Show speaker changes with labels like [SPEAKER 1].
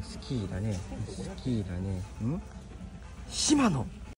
[SPEAKER 1] スキーだね。スキーだね。ん？島野。